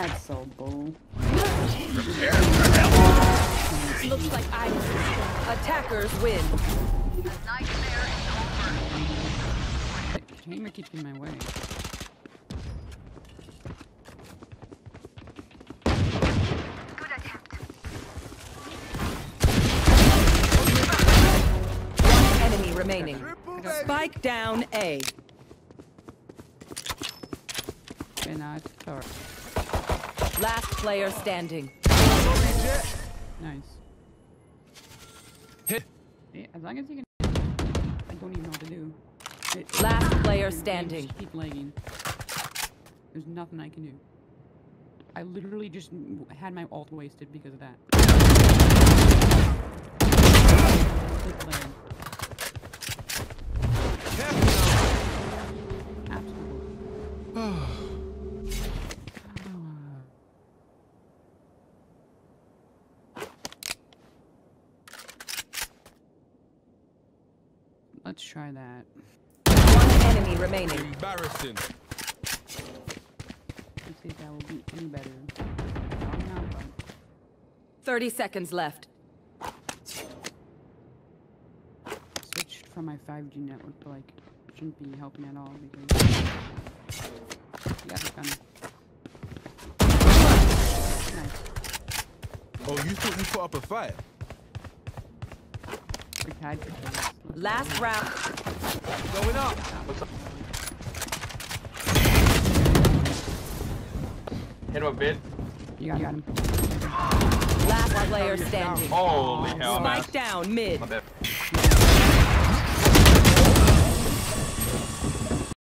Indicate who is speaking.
Speaker 1: That's so bull.
Speaker 2: Looks like I Attackers win.
Speaker 1: Tamer keeps in my way.
Speaker 2: One enemy remaining. Spike down A.
Speaker 1: Cannot start.
Speaker 2: Last player standing.
Speaker 1: Nice.
Speaker 3: Hit.
Speaker 1: Yeah, as long as you can. I don't even know what to do. It,
Speaker 2: Last player standing.
Speaker 1: just Keep lagging. There's nothing I can do. I literally just had my ult wasted because of that. Keep lagging. Absolutely. Let's try that.
Speaker 2: One enemy remaining.
Speaker 3: Embarrassing.
Speaker 1: Let's see if that will be any better. Not, but
Speaker 2: 30 seconds left.
Speaker 1: switched from my 5G network, but like shouldn't be helping at all because yeah, it's gonna. Nice.
Speaker 3: Oh, you thought you put up a fight?
Speaker 2: Last round.
Speaker 3: Going up.
Speaker 4: Hit him a bit.
Speaker 1: You got, you got him.
Speaker 2: Last player standing.
Speaker 4: Holy hell, man.
Speaker 2: Spike down mid.
Speaker 4: My bad.